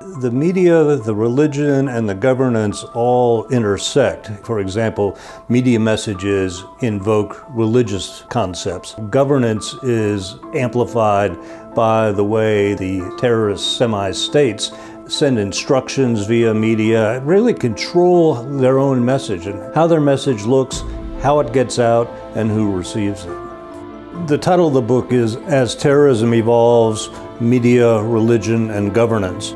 The media, the religion, and the governance all intersect. For example, media messages invoke religious concepts. Governance is amplified by the way the terrorist semi-states send instructions via media, really control their own message and how their message looks, how it gets out, and who receives it. The title of the book is As Terrorism Evolves, Media, Religion, and Governance.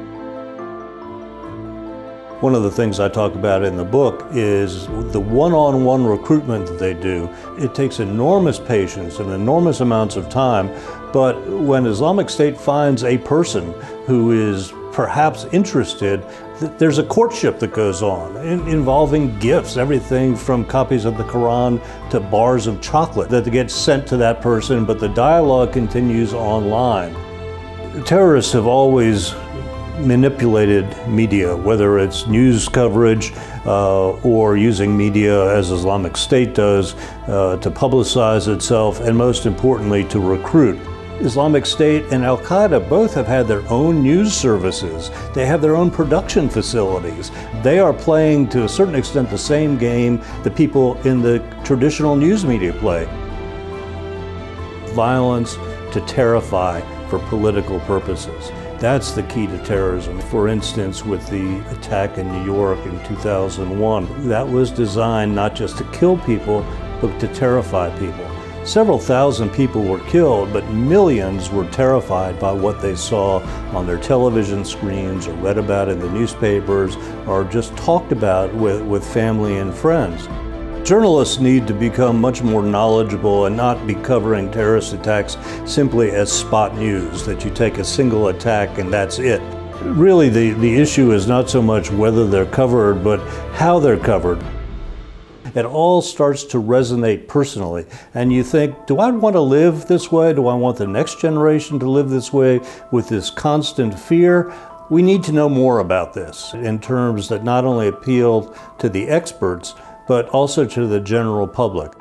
One of the things I talk about in the book is the one-on-one -on -one recruitment that they do. It takes enormous patience and enormous amounts of time, but when Islamic State finds a person who is perhaps interested, there's a courtship that goes on involving gifts, everything from copies of the Quran to bars of chocolate that get sent to that person, but the dialogue continues online. Terrorists have always manipulated media, whether it's news coverage uh, or using media as Islamic State does uh, to publicize itself and most importantly to recruit. Islamic State and Al Qaeda both have had their own news services. They have their own production facilities. They are playing to a certain extent the same game that people in the traditional news media play. Violence to terrify for political purposes. That's the key to terrorism. For instance, with the attack in New York in 2001, that was designed not just to kill people, but to terrify people. Several thousand people were killed, but millions were terrified by what they saw on their television screens or read about in the newspapers or just talked about with, with family and friends. Journalists need to become much more knowledgeable and not be covering terrorist attacks simply as spot news, that you take a single attack and that's it. Really, the, the issue is not so much whether they're covered, but how they're covered it all starts to resonate personally. And you think, do I want to live this way? Do I want the next generation to live this way with this constant fear? We need to know more about this in terms that not only appeal to the experts, but also to the general public.